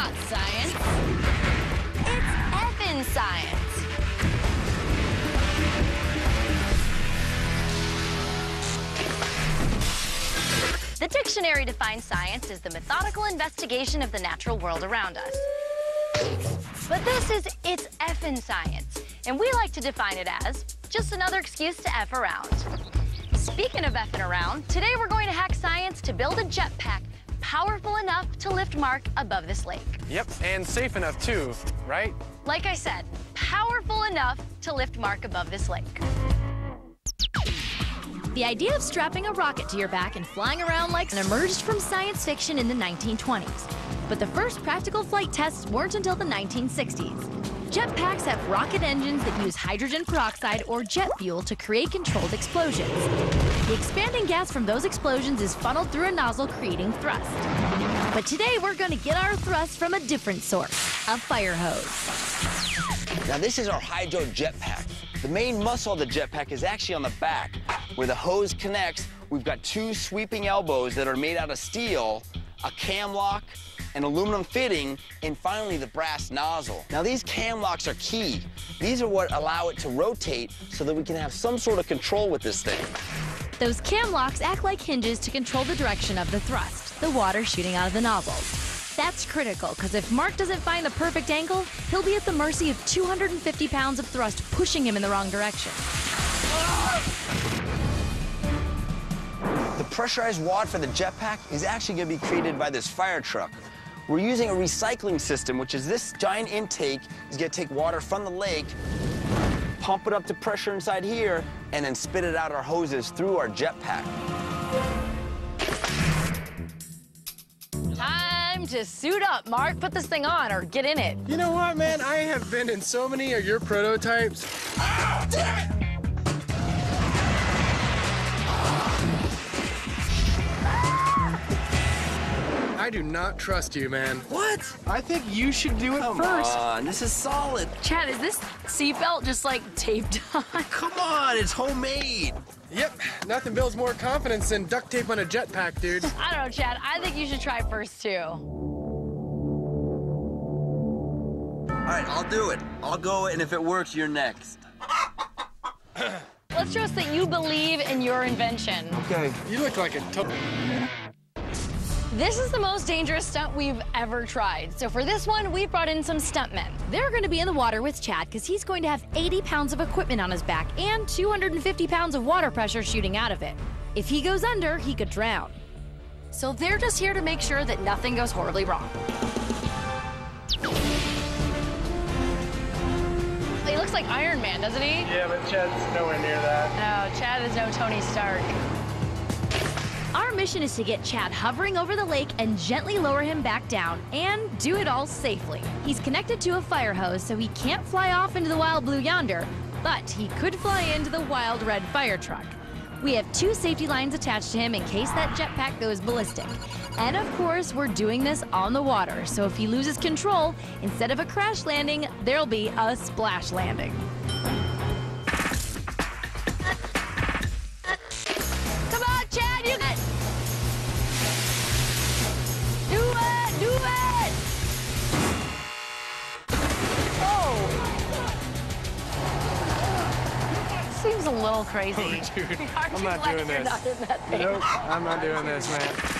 not science. It's effing science. The dictionary defines science as the methodical investigation of the natural world around us. But this is It's Effin' Science, and we like to define it as just another excuse to F around. Speaking of effing around, today we're going to hack science to build a jetpack powerful enough to lift Mark above this lake. Yep, and safe enough too, right? Like I said, powerful enough to lift Mark above this lake. The idea of strapping a rocket to your back and flying around like an emerged from science fiction in the 1920s. But the first practical flight tests weren't until the 1960s. Jetpacks have rocket engines that use hydrogen peroxide or jet fuel to create controlled explosions. The expanding gas from those explosions is funneled through a nozzle, creating thrust. But today we're going to get our thrust from a different source a fire hose. Now this is our hydro jetpack. The main muscle of the jetpack is actually on the back. Where the hose connects, we've got two sweeping elbows that are made out of steel, a cam lock, an aluminum fitting, and finally the brass nozzle. Now these cam locks are key. These are what allow it to rotate so that we can have some sort of control with this thing. Those cam locks act like hinges to control the direction of the thrust, the water shooting out of the nozzles. That's critical, because if Mark doesn't find the perfect angle, he'll be at the mercy of 250 pounds of thrust pushing him in the wrong direction. The pressurized water for the jetpack is actually going to be created by this fire truck. We're using a recycling system, which is this giant intake is going to take water from the lake, pump it up to pressure inside here, and then spit it out our hoses through our jetpack. Time to suit up, Mark. Put this thing on or get in it. You know what, man? I have been in so many of your prototypes. Ah, damn it! I do not trust you, man. What? I think you should do it Come first. on, this is solid. Chad, is this seatbelt just like taped on? Come on, it's homemade. Yep, nothing builds more confidence than duct tape on a jetpack, dude. I don't know, Chad. I think you should try first, too. All right, I'll do it. I'll go, and if it works, you're next. Let's trust that you believe in your invention. Okay. You look like a total. This is the most dangerous stunt we've ever tried. So for this one, we've brought in some stuntmen. They're going to be in the water with Chad because he's going to have 80 pounds of equipment on his back and 250 pounds of water pressure shooting out of it. If he goes under, he could drown. So they're just here to make sure that nothing goes horribly wrong. He looks like Iron Man, doesn't he? Yeah, but Chad's nowhere near that. No, Chad is no Tony Stark. Mission is to get Chad hovering over the lake and gently lower him back down and do it all safely. He's connected to a fire hose, so he can't fly off into the wild blue yonder, but he could fly into the wild red fire truck. We have two safety lines attached to him in case that jetpack goes ballistic. And of course, we're doing this on the water, so if he loses control, instead of a crash landing, there'll be a splash landing. Seems a little crazy. Oh, I'm not doing you're this. not in that thing? Nope, I'm not doing this, man.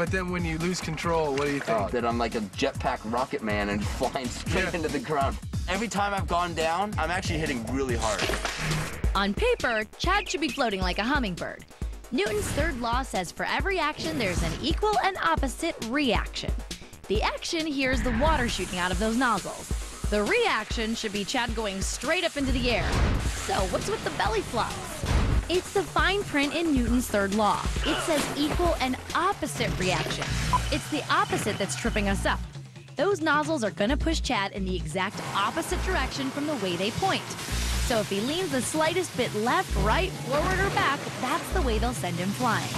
But then when you lose control, what do you think? Oh, that I'm like a jetpack rocket man and flying straight Yeah. into the ground. Every time I've gone down, I'm actually hitting really hard. On paper, Chad should be floating like a hummingbird. Newton's third law says for every action, there's an equal and opposite reaction. The action here is the water shooting out of those nozzles. The reaction should be Chad going straight up into the air. So, what's with the belly flops? It's the fine print in Newton's third law. It says equal and opposite reaction. It's the opposite that's tripping us up. Those nozzles are gonna push Chad in the exact opposite direction from the way they point. So if he leans the slightest bit left, right, forward, or back, that's the way they'll send him flying.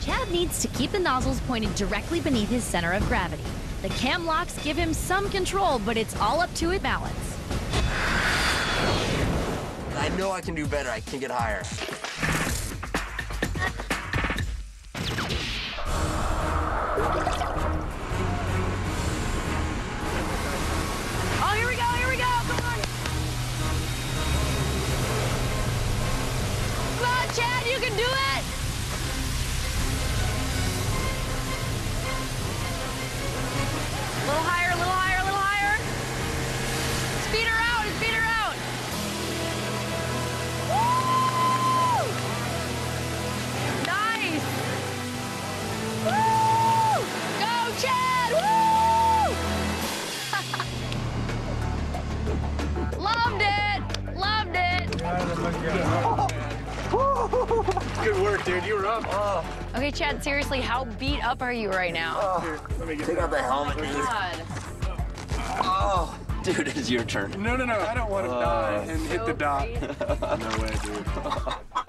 Chad needs to keep the nozzles pointed directly beneath his center of gravity. The cam locks give him some control, but it's all up to his balance. I know I can do better. I can get higher. Dude. You were up. Oh. Okay, Chad, seriously, how beat up are you right now? Oh. Here, let me get Take that. out the helmet, dude. God. Oh, dude, it's your turn. No, no, no. I don't want to uh, die and hit the So dot. No way, dude.